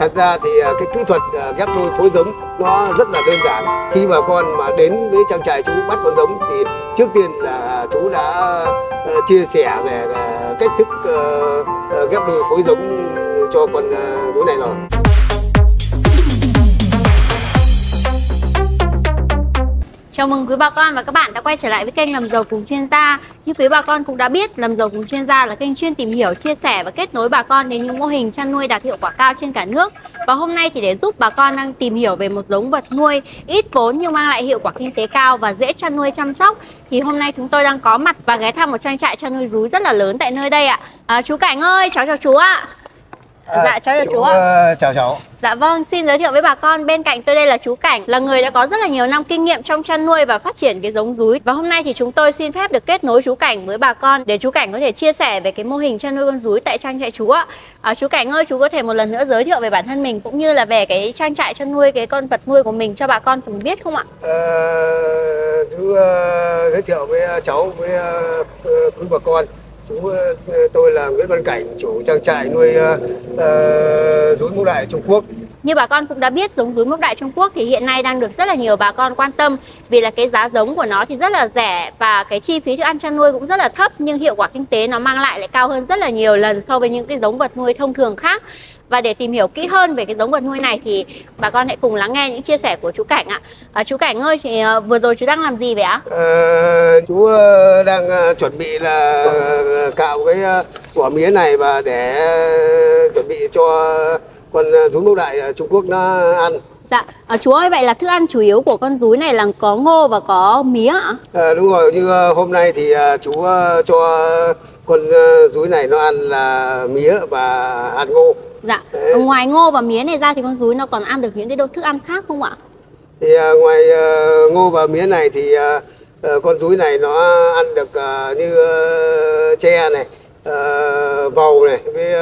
thật ra thì à, cái kỹ thuật à, ghép đôi phối giống nó rất là đơn giản. Khi mà con mà đến với trang trại chú bắt con giống thì trước tiên là chú đã à, chia sẻ về cách thức ờ, ờ, ghép đôi phối giống cho con chú này rồi. Chào mừng quý bà con và các bạn đã quay trở lại với kênh Làm giàu cùng chuyên gia. Như quý bà con cũng đã biết, Làm giàu cùng chuyên gia là kênh chuyên tìm hiểu, chia sẻ và kết nối bà con đến những mô hình chăn nuôi đạt hiệu quả cao trên cả nước. Và hôm nay thì để giúp bà con đang tìm hiểu về một giống vật nuôi ít vốn nhưng mang lại hiệu quả kinh tế cao và dễ chăn nuôi chăm sóc thì hôm nay chúng tôi đang có mặt và ghé thăm một trang trại chăn nuôi rú rất là lớn tại nơi đây ạ. À, chú Cảnh ơi, cháu chào chú ạ dạ cháu chào chú ạ. à, chào cháu Dạ vâng, xin giới thiệu với bà con bên cạnh tôi đây là chú Cảnh Là người đã có rất là nhiều năm kinh nghiệm trong chăn nuôi và phát triển cái giống rúi Và hôm nay thì chúng tôi xin phép được kết nối chú Cảnh với bà con Để chú Cảnh có thể chia sẻ về cái mô hình chăn nuôi con rúi tại trang trại chú ạ à, Chú Cảnh ơi, chú có thể một lần nữa giới thiệu về bản thân mình Cũng như là về cái trang trại chăn nuôi cái con vật nuôi của mình cho bà con cùng biết không ạ? à, chú uh, giới thiệu với cháu với uh, quý bà con chú ờ, ờ, tôi là Nguyễn Văn Cảnh chủ trang trại nuôi uh, uh, rúi đại Trung Quốc Như bà con cũng đã biết giống rúi mốc đại Trung Quốc thì hiện nay đang được rất là nhiều bà con quan tâm vì là cái giá giống của nó thì rất là rẻ và cái chi phí thức ăn chăn nuôi cũng rất là thấp nhưng hiệu quả kinh tế nó mang lại lại cao hơn rất là nhiều lần so với những cái giống vật nuôi thông thường khác. Và để tìm hiểu kỹ hơn về cái giống vật nuôi này thì bà con hãy cùng lắng nghe những chia sẻ của chú Cảnh ạ. À, chú Cảnh ơi, thì, ờ, vừa rồi chú đang làm gì vậy ạ? à, chú ờ, đang chuẩn bị là cạo cái quả mía này và để chuẩn bị cho con uh, rúi đại Trung Quốc nó ăn Dạ, à, chú ơi vậy là thức ăn chủ yếu của con rúi này là có ngô và có mía ạ? À, đúng rồi, như uh, hôm nay thì uh, chú uh, cho con rúi này nó ăn là mía và hạt ngô. Dạ, ngoài ngô và mía này ra thì con rúi nó còn ăn được những cái đồ thức ăn khác không ạ? Thì ngoài ngô và mía này thì con rúi này nó ăn được như tre này, uh, vầu này, với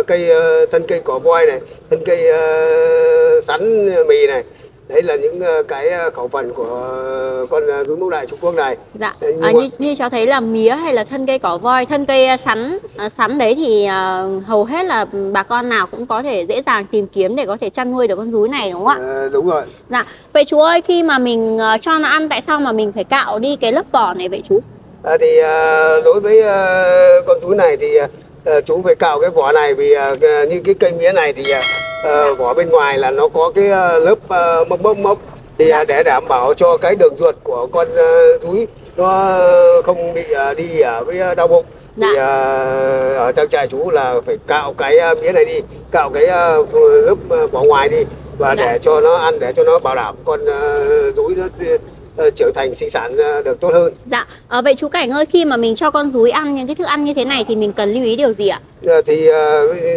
uh, cây uh, thân cây cỏ voi này, thân cây uh, sắn mì này. Đấy là những cái khẩu phần của con rúi mốc đại Trung Quốc này. Dạ. Như, à, như, như cháu thấy là mía hay là thân cây cỏ voi, thân cây sắn sắn đấy thì uh, hầu hết là bà con nào cũng có thể dễ dàng tìm kiếm để có thể chăn nuôi được con rúi này đúng không ạ? À, đúng rồi. Dạ. Vậy chú ơi khi mà mình cho nó ăn tại sao mà mình phải cạo đi cái lớp vỏ này vậy chú? À, thì uh, đối với uh, con rúi này thì uh, chú phải cạo cái vỏ này vì uh, như cái cây mía này thì uh, vỏ bên ngoài là nó có cái lớp uh, mốc mốc mốc thì uh, để đảm bảo cho cái đường ruột của con uh, rúi nó không bị uh, đi ở với đau bụng dạ. thì uh, ở trang trại chú là phải cạo cái uh, mía này đi cạo cái uh, lớp uh, vỏ ngoài đi và dạ. để cho nó ăn để cho nó bảo đảm con uh, rúi nó trưởng thành sinh sản uh, được tốt hơn. Dạ. À, vậy chú Cảnh ơi, khi mà mình cho con rúi ăn những cái thức ăn như thế này thì mình cần lưu ý điều gì ạ? Uh, thì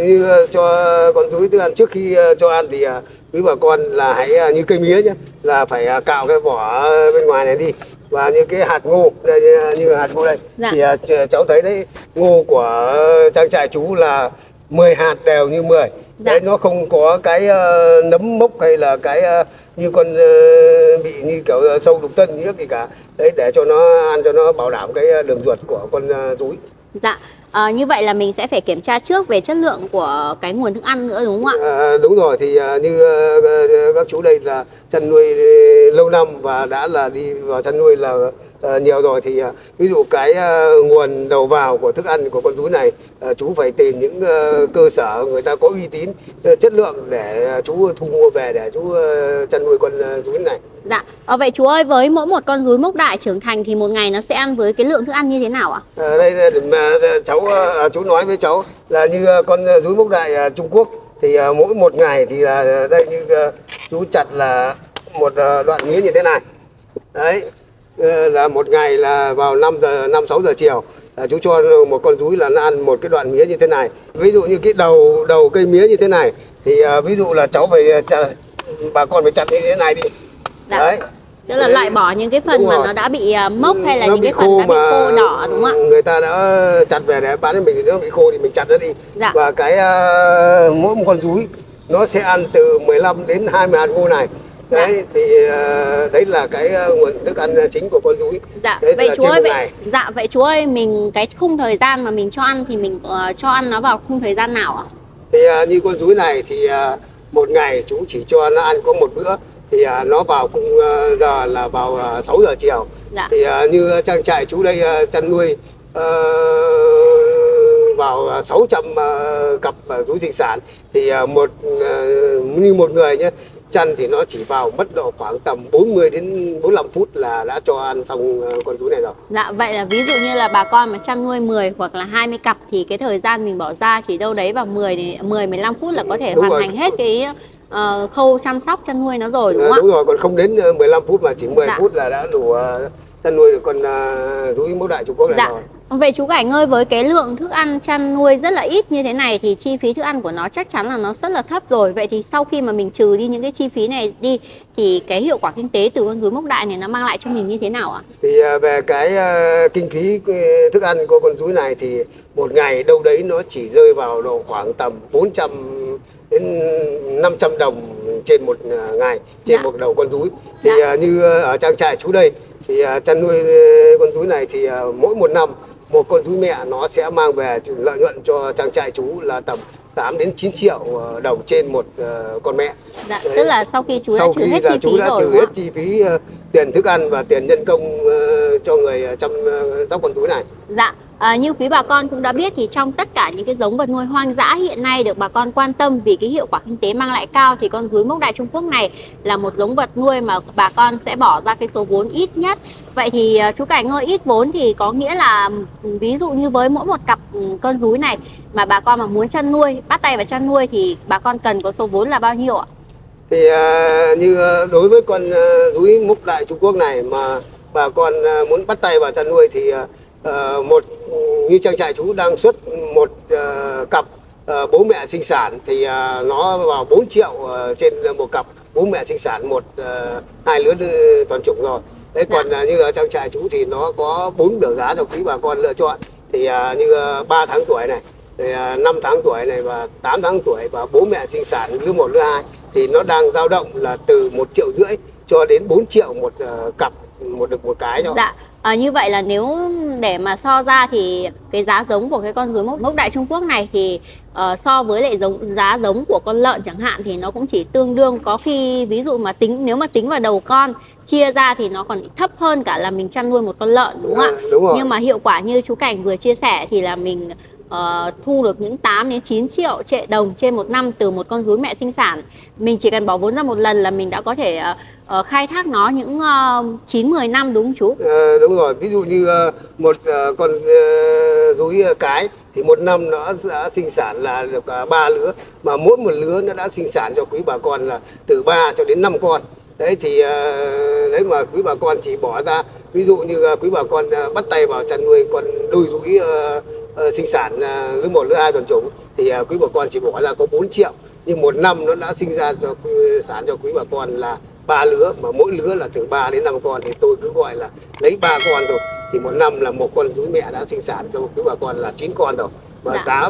như cho con rúi thức ăn trước khi cho ăn thì quý bà con là hãy như cây mía nhé là phải cạo cái vỏ bên ngoài này đi và như cái hạt ngô đây, như hạt ngô đây dạ. thì cháu thấy đấy ngô của trang trại chú là 10 hạt đều như 10 dạ. đấy nó không có cái uh, nấm mốc hay là cái uh, như con uh, bị như kiểu uh, sâu đục tân như gì cả. Đấy để cho nó ăn cho nó bảo đảm cái đường ruột của con uh, rúi. Dạ à, như vậy là mình sẽ phải kiểm tra trước về chất lượng của cái nguồn thức ăn nữa đúng không ạ? À, đúng rồi thì như các chú đây là chăn nuôi lâu năm và đã là đi vào chăn nuôi là nhiều rồi thì ví dụ cái nguồn đầu vào của thức ăn của con rúi này chú phải tìm những cơ sở người ta có uy tín chất lượng để chú thu mua về để chú chăn nuôi con rúi này Dạ, à, vậy chú ơi với mỗi một con rúi mốc đại trưởng thành thì một ngày nó sẽ ăn với cái lượng thức ăn như thế nào ạ? Ờ, à, đây mà cháu à, à, chú nói với cháu là như à, con rúi mốc đại à, Trung Quốc thì à, mỗi một ngày thì là à, đây như à, chú chặt là một à, đoạn mía như thế này. Đấy, à, là một ngày là vào 5 giờ 5 6 giờ chiều là chú cho một con rúi là nó ăn một cái đoạn mía như thế này. Ví dụ như cái đầu đầu cây mía như thế này thì à, ví dụ là cháu phải chặt bà con phải chặt như thế này đi Dạ. Đấy. Tức là loại bỏ những cái phần mà nó đã bị uh, mốc hay là nó những cái phần đã bị khô đỏ đúng không ạ? Người ta đã chặt về để bán cho mình thì nó bị khô thì mình chặt nó đi. Dạ. Và cái uh, mỗi một con rúi nó sẽ ăn từ 15 đến 20 hạt ngô này. Đấy dạ. thì uh, đấy là cái uh, nguồn thức ăn chính của con rúi. Dạ. Đấy vậy chú ơi vậy dạ vậy chú ơi mình cái khung thời gian mà mình cho ăn thì mình uh, cho ăn nó vào khung thời gian nào ạ? Thì uh, như con rúi này thì uh, một ngày chú chỉ cho nó ăn có một bữa thì à, nó vào khung à, giờ là vào à, 6 giờ chiều Dạ. thì à, như trang trại chú đây à, chăn nuôi ờ, vào à, 600 à, cặp à, rúi sinh sản thì à, một à, như một người nhé chăn thì nó chỉ vào mất độ khoảng tầm 40 đến 45 phút là đã cho ăn xong à, con rúi này rồi Dạ, vậy là ví dụ như là bà con mà chăn nuôi 10 hoặc là 20 cặp thì cái thời gian mình bỏ ra chỉ đâu đấy vào 10 đến 10 15 phút là có thể Đúng hoàn rồi. thành hết cái ờ, khâu chăm sóc chăn nuôi nó rồi đúng À, không đúng rồi còn không đến ờ, 15 phút mà chỉ 10 Dạ. phút là đã đủ ờ, chăn nuôi được con uh, rúi mẫu đại Trung Quốc ạ? này Dạ. rồi Vậy chú Cảnh ơi với cái lượng thức ăn chăn nuôi rất là ít như thế này thì chi phí thức ăn của nó chắc chắn là nó rất là thấp rồi. Vậy thì sau khi mà mình trừ đi những cái chi phí này đi thì cái hiệu quả kinh tế từ con rúi mốc đại này nó mang lại cho mình như thế nào ạ? thì ờ, về cái ờ, kinh phí ờ, thức ăn của con rúi này thì một ngày đâu đấy nó chỉ rơi vào độ khoảng tầm 400 đến 500 đồng trên một ờ, ngày trên Dạ. một đầu con rúi thì Dạ. ờ, như ở trang trại chú đây thì ờ, chăn nuôi con rúi này thì mỗi một năm một con rúi mẹ nó sẽ mang về lợi nhuận cho trang trại chú là tầm 8 đến 9 triệu đồng trên một con mẹ Dạ, Đấy. tức là sau khi chú đã sau trừ khi hết chi phí đã rồi trừ hết chi phí tiền thức ăn và tiền nhân công cho người chăm sóc con túi này Dạ, à, như quý bà con cũng đã biết thì trong tất cả những cái giống vật nuôi hoang dã hiện nay được bà con quan tâm vì cái hiệu quả kinh tế mang lại cao thì con rúi mốc đại Trung Quốc này là một giống vật nuôi mà bà con sẽ bỏ ra cái số vốn ít nhất. Vậy thì à, chú Cảnh ơi ít vốn thì có nghĩa là ừ, ví dụ như với mỗi một cặp ừ, con rúi này mà bà con mà muốn chăn nuôi, bắt tay vào chăn nuôi thì bà con cần có số vốn là bao nhiêu ạ? thì à, như à, đối với con à, rúi mốc đại Trung Quốc này mà bà con muốn bắt tay vào chăn nuôi thì ờ, một như trang trại chú đang xuất một ờ, cặp ờ, bố mẹ sinh sản thì ờ, nó vào 4 triệu ờ, trên một cặp bố mẹ sinh sản một ờ, hai lứa toàn chủng rồi. Đấy còn ờ, như ở trang trại chú thì nó có bốn biểu giá cho quý bà con lựa chọn. Thì ờ, như ờ, 3 tháng tuổi này thì, à, 5 tháng tuổi này và 8 tháng tuổi và bố mẹ sinh sản lứa 1 lứa 2 thì nó đang dao động là từ 1 triệu rưỡi cho đến 4 triệu một ờ, cặp một được một cái thôi. Dạ, à, như vậy là nếu để mà so ra thì cái giá giống của cái con rúi mốc, mốc đại Trung Quốc này thì ờ, so với lại giống giá giống của con lợn chẳng hạn thì nó cũng chỉ tương đương có khi ví dụ mà tính nếu mà tính vào đầu con chia ra thì nó còn thấp hơn cả là mình chăn nuôi một con lợn đúng không ạ? À, đúng rồi. Nhưng mà hiệu quả như chú Cảnh vừa chia sẻ thì là mình uh, thu được những 8 đến 9 triệu trệ đồng trên một năm từ một con rúi mẹ sinh sản. Mình chỉ cần bỏ vốn ra một lần là mình đã có thể uh, ờ, khai thác nó những uh, 9 10 năm đúng không chú? À, đúng rồi, ví dụ như uh, một uh, con ờ, rúi ờ, cái thì một năm nó đã sinh sản là được uh, lứa mà mỗi một lứa nó đã sinh sản cho quý bà con là từ 3 cho đến 5 con. Đấy thì ờ, đấy mà quý bà con chỉ bỏ ra ví dụ như ờ, quý bà con ờ, bắt tay vào chăn nuôi con đôi rúi ờ, sinh sản ờ, lứa 1 lứa 2 toàn chủng. Thì ờ, quý bà con chỉ bỏ ra có 4 triệu nhưng một năm nó đã sinh ra cho quý- sản cho quý bà con là ba lứa mà mỗi lứa là từ 3 đến 5 con. Thì tôi cứ gọi là lấy ba con thôi. Thì một năm là một con rúi mẹ đã sinh sản cho quý bà con là 9 con rồi. Mà Dạ. giá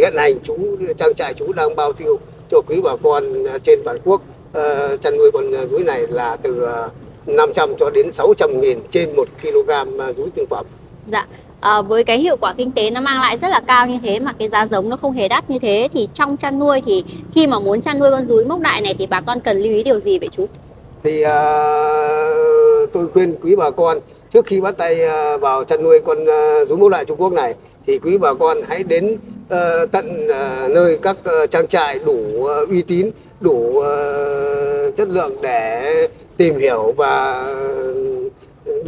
hiện nay chú trang trại chú đang bao tiêu cho quý bà con trên toàn quốc. Ờ, chăn nuôi con rúi này là từ ờ, 500 cho đến 600 nghìn trên 1 kg rúi thương phẩm. Dạ. À, với cái hiệu quả kinh tế nó mang lại rất là cao như thế mà cái giá giống nó không hề đắt như thế thì trong chăn nuôi thì khi mà muốn chăn nuôi con rúi mốc đại này thì bà con cần lưu ý điều gì vậy chú? thì à, tôi khuyên quý bà con trước khi bắt tay ờ, vào chăn nuôi con rúi mốc đại Trung Quốc này thì quý bà con hãy đến uh, tận uh, nơi các uh, trang trại đủ uh, uy tín đủ uh, chất lượng để tìm hiểu và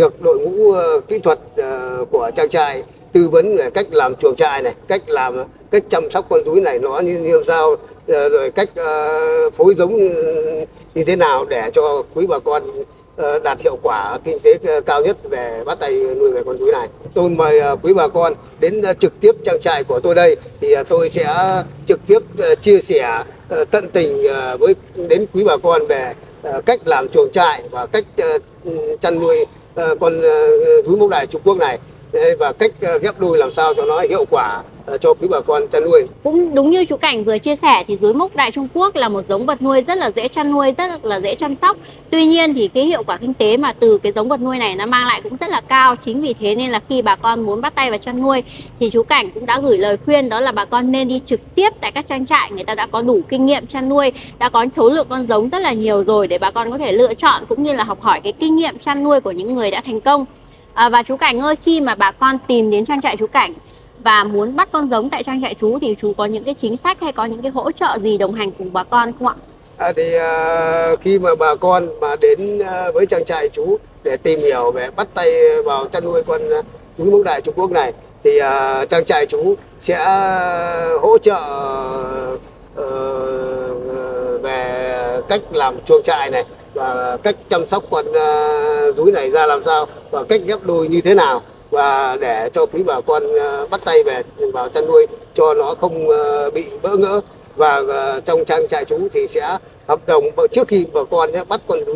được đội ngũ ờ, kỹ thuật ờ, của trang trại tư vấn về cách làm chuồng trại này, cách làm cách chăm sóc con rúi này nó như, như làm sao ờ, rồi cách phối giống ừ, như thế nào để cho quý bà con đạt hiệu quả kinh tế cao nhất về bắt tay nuôi về con rúi này. Tôi mời quý bà con đến trực tiếp trang trại của tôi đây thì tôi sẽ trực tiếp chia sẻ tận tình với đến quý bà con về cách làm chuồng trại và cách chăn nuôi con ờ, rúi mốc đại Trung Quốc này. Và cách ờ, ghép đôi làm sao cho nó hiệu quả. À, cho quý bà con chăn nuôi. Cũng đúng như chú Cảnh vừa chia sẻ thì dối mốc đại Trung Quốc là một giống vật nuôi rất là dễ chăn nuôi, rất là dễ chăm sóc. Tuy nhiên thì cái hiệu quả kinh tế mà từ cái giống vật nuôi này nó mang lại cũng rất là cao. Chính vì thế nên là khi bà con muốn bắt tay vào chăn nuôi thì chú Cảnh cũng đã gửi lời khuyên đó là bà con nên đi trực tiếp tại các trang trại người ta đã có đủ kinh nghiệm chăn nuôi, đã có số lượng con giống rất là nhiều rồi để bà con có thể lựa chọn cũng như là học hỏi cái kinh nghiệm chăn nuôi của những người đã thành công. À, và chú Cảnh ơi, khi mà bà con tìm đến trang trại chú Cảnh và muốn bắt con giống tại trang trại chú thì chú có những cái chính sách hay có những cái hỗ trợ gì đồng hành cùng bà con không ạ? À, thì à, khi mà bà con mà đến à, với trang trại chú để tìm hiểu về bắt tay vào chăn nuôi con à, chú mông đại Trung Quốc này thì à, trang trại chú sẽ hỗ trợ uh, về cách làm chuồng trại này và cách chăm sóc con uh, rúi này ra làm sao và cách ghép đôi như thế nào và để cho quý bà con uh, bắt tay về vào chăn nuôi cho nó không uh, bị bỡ ngỡ và uh, trong trang trại chú thì sẽ hợp đồng trước khi bà con bắt con uh,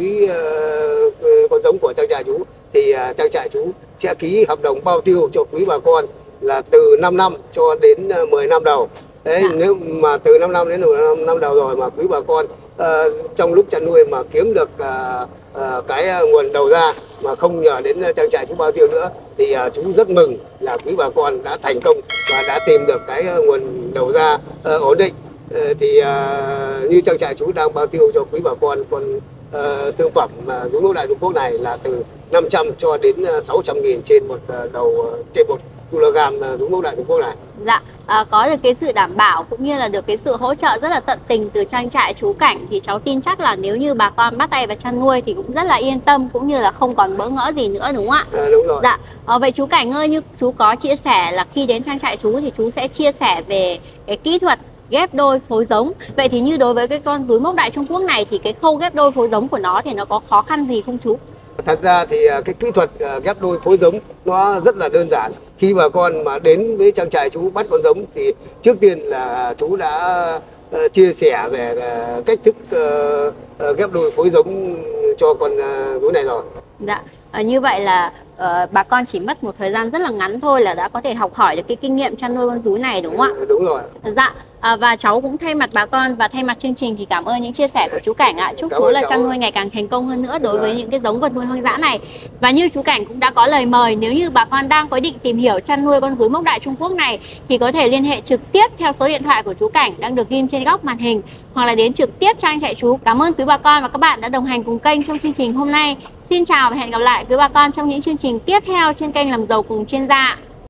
con giống của trang trại chú thì trang trại chú sẽ ký hợp đồng bao tiêu cho quý bà con là từ 5 năm cho đến 10 năm đầu đấy dạ. nếu mà từ 5 năm đến 10 năm, đầu rồi mà quý bà con Ờ, trong lúc chăn nuôi mà kiếm được uh, uh, cái nguồn đầu ra mà không nhờ đến trang trại chú bao tiêu nữa thì uh, chú rất mừng là quý bà con đã thành công và đã tìm được cái nguồn đầu ra uh, ổn định. Uh, thì uh, như trang trại chú đang bao tiêu cho quý bà con con uh, thương phẩm uh, rú lúa đại Trung Quốc này là từ 500 cho đến 600 nghìn trên một uh, đầu trên một kg rú lúa đại Trung Quốc này. Dạ, à, có được cái sự đảm bảo cũng như là được cái sự hỗ trợ rất là tận tình từ trang trại chú cảnh thì cháu tin chắc là nếu như bà con bắt tay vào chăn nuôi thì cũng rất là yên tâm cũng như là không còn bỡ ngỡ gì nữa đúng không ạ? À, đúng rồi. Dạ, à, vậy chú cảnh ơi như chú có chia sẻ là khi đến trang trại chú thì chú sẽ chia sẻ về cái kỹ thuật ghép đôi phối giống vậy thì như đối với cái con rúi mốc đại Trung Quốc này thì cái khâu ghép đôi phối giống của nó thì nó có khó khăn gì không chú? Thật ra thì à, cái kỹ thuật à, ghép đôi phối giống nó rất là đơn giản. Khi bà con mà đến với trang trại chú bắt con giống thì trước tiên là chú đã à, chia sẻ về cách thức ghép đôi phối giống cho con uh, này rồi. Dạ, à, như vậy là uh, bà con chỉ mất một thời gian rất là ngắn thôi là đã có thể học hỏi được cái kinh nghiệm chăn nuôi con rúi này đúng không ạ? Ừ, đúng rồi. Dạ, À, và cháu cũng thay mặt bà con và thay mặt chương trình thì cảm ơn những chia sẻ của chú Cảnh ạ. Chúc chú là chăn nuôi ngày càng thành công hơn nữa đối với những cái giống vật nuôi hoang dã này. Và như chú Cảnh cũng đã có lời mời nếu như bà con đang có định tìm hiểu chăn nuôi con rúi mốc đại Trung Quốc này thì có thể liên hệ trực tiếp theo số điện thoại của chú Cảnh đang được ghi trên góc màn hình hoặc là đến trực tiếp trang trại chú. Cảm ơn quý bà con và các bạn đã đồng hành cùng kênh trong chương trình hôm nay. Xin chào và hẹn gặp lại quý bà con trong những chương trình tiếp theo trên kênh làm giàu cùng chuyên gia.